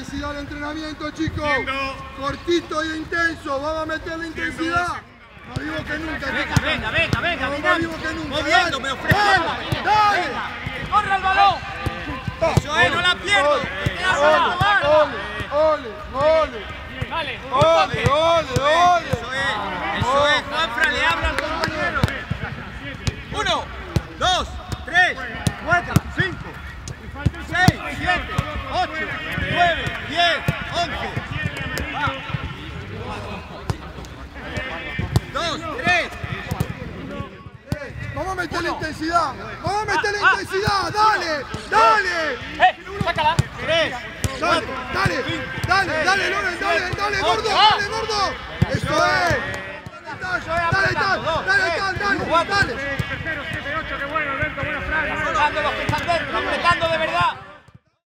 intensidad al entrenamiento, chicos. Cortito y intenso. Vamos a meterle intensidad. Más vivo que nunca. Venga, venga, venga, venga, más vivo que nunca. Moviéndome, Dale, ofreciendo. Dale, ¡Corre el balón! Eso es, no la pierdo. Ole, ole, ole, ole, ole. Dale, Ole, ole, ole. Eso es, eso es, Juanfra, le habla al compañero. Uno, dos, tres, cuatro, cinco, seis, siete, ocho, nueve, diez, once. Va. Dos, tres. Vamos a meterle intensidad. Vamos a meterle intensidad. Dale, dale. ¡Eh! ¡Sácala! Tres. Dale, dale, dale, dale, Loren, dale, dale, gordo, dale, gordo. Eso es. Dale, dale, dale, dale, dale, dale. Tercero, siete, ocho, qué bueno,